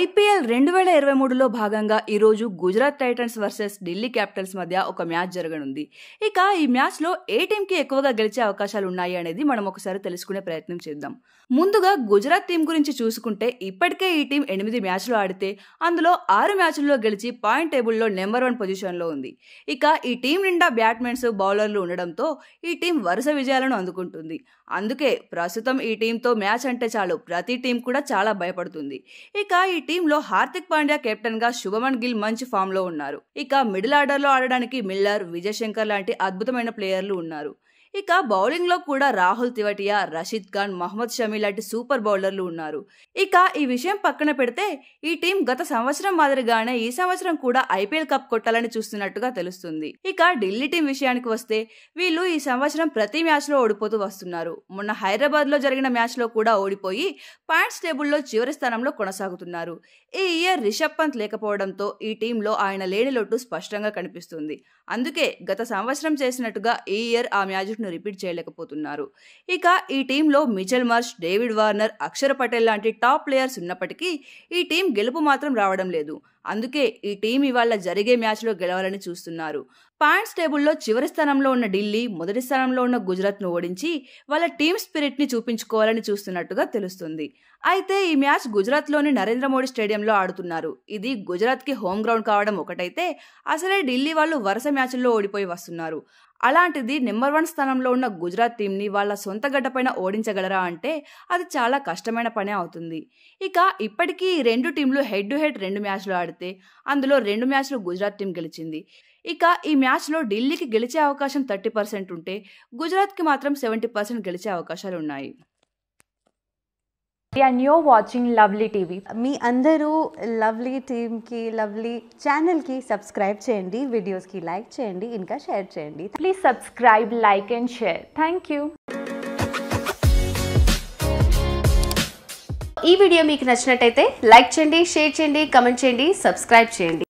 IPL రెండు వేల ఇరవై మూడులో భాగంగా ఈరోజు Gujarat titans versus Delhi capitals మధ్య ఒక మ్యాచ్ జరగనుంది. ఇక ఈ మ్యాచ్లో ఏ టీంకి ఎక్కువగా గెలిచే అవకాశాలు ఉన్నాయి అనేది మనం ఒకసారి తెలుసుకునే ప్రయత్నం చేద్దాం. ముందుగా గుజరాత్ టీం గురించి చూసుకుంటే ఇప్పటికే ఈ టీం ఎనిమిది మ్యాచ్లు ఆడితే అందులో ఆరు మ్యాచ్ల్లో గెలిచి పాయింట్ టేబుల్లో నెంబర్ వన్ పొజిషన్లో ఉంది. ఇక ఈ టీం నిండా బ్యాట్మెన్స్ బౌలర్లు ఉండడంతో ఈ టీం వరుస విజయాలను అందుకుంటుంది. అందుకే ప్రస్తుతం ఈ టీంతో మ్యాచ్ అంటే చాలు. ప్రతి టీం కూడా చాలా భయపడుతుంది. ఇక ఈ టీంలో హార్దిక్ పాండ్యా కెప్టెన్గా శుభమన్ గిల్ మంచి ఫామ్లో ఉన్నారు. ఇక మిడిల్ ఆర్డర్లో ఆడడానికి మిల్లర్ విజయ్ శంకర్ లాంటి అద్భుతమైన ప్లేయర్లు ఉన్నారు. ఇక బౌలింగ్లో కూడా రాహుల్ తివటియా రషీద్ ఖాన్ మహమ్మద్ షమీ లాంటి సూపర్ బౌలర్లు ఉన్నారు. ఇక ఈ విషయం పక్కన పెడితే ఈ టీం గత సంవత్సరం మాదిరిగానే ఈ సంవత్సరం కూడా ఐపీఎల్ కప్ కొట్టాలని చూస్తున్నట్టుగా తెలుస్తుంది. ఇక ఢిల్లీ టీం విషయానికి వస్తే వీళ్ళు ఈ సంవత్సరం ప్రతి మ్యాచ్లో ఓడిపోతూ వస్తున్నారు. మొన్న హైదరాబాద్లో జరిగిన మ్యాచ్లో కూడా ఓడిపోయి పాయింట్స్ టేబుల్లో చివరి స్థానంలో కొనసాగుతున్నారు. ఈ ఇయర్ రిషబ్ పంత్ లేకపోవడంతో ఈ టీంలో ఆయన లేని లోటు స్పష్టంగా కనిపిస్తుంది. అందుకే గత సంవత్సరం చేసినట్టుగా ఈ ఇయర్ ఆ మ్యాజిక్ను రిపీట్ చేయలేకపోతున్నారు. ఇక ఈ టీంలో Mitchell Marsh David Warner Axar Patel లాంటి టాప్ ప్లేయర్స్ ఉన్నప్పటికీ ఈ టీం గెలుపు మాత్రం రావడం లేదు. అందుకే ఈ టీం ఇవాళ జరిగే మ్యాచ్లో గెలవాలని చూస్తున్నారు. పాయింట్స్ టేబుల్లో చివరి స్థానంలో ఉన్న ఢిల్లీ మొదటి స్థానంలో ఉన్న గుజరాత్ను ఓడించి వాళ్ళ టీం స్పిరిట్ని చూపించుకోవాలని చూస్తున్నట్టుగా తెలుస్తుంది. అయితే ఈ మ్యాచ్ గుజరాత్లోని నరేంద్ర మోడీ స్టేడియంలో ఆడుతున్నారు. ఇది గుజరాత్కి హోమ్ గ్రౌండ్ కావడం ఒకటైతే అసలే ఢిల్లీ వాళ్ళు వరుస మ్యాచ్ల్లో ఓడిపోయి వస్తున్నారు. అలాంటిది నెంబర్ వన్ స్థానంలో ఉన్న గుజరాత్ టీంని వాళ్ళ సొంత గడ్డపైన ఓడించగలరా అంటే అది చాలా కష్టమైన పనే అవుతుంది. ఇక ఇప్పటికీ ఈ రెండు టీంలు హెడ్ టు హెడ్ రెండు మ్యాచ్లు ఆడితే అందులో రెండు మ్యాచ్లు గుజరాత్ టీం గెలిచింది ఇక ఈ మ్యాచ్లో ఢిల్లీకి గెలిచే అవకాశం థర్టీ పర్సెంట్ ఉంటే గుజరాత్కి మాత్రం సెవెంటీ పర్సెంట్ గెలిచే అవకాశాలు ఉన్నాయి and you're watching Lovely TV. మీ అందరూ లవ్లీ టీమ్కి లవ్లీ ఛానల్కి సబ్స్క్రైబ్ చేయండి వీడియోస్కి లైక్ చేయండి ఇంకా షేర్ చేయండి Please subscribe, like, and share. Thank you. ఈ వీడియో మీకు నచ్చినట్టయితే లైక్ చేయండి షేర్ చేయండి కమెంట్ చేయండి సబ్స్క్రైబ్ చేయండి.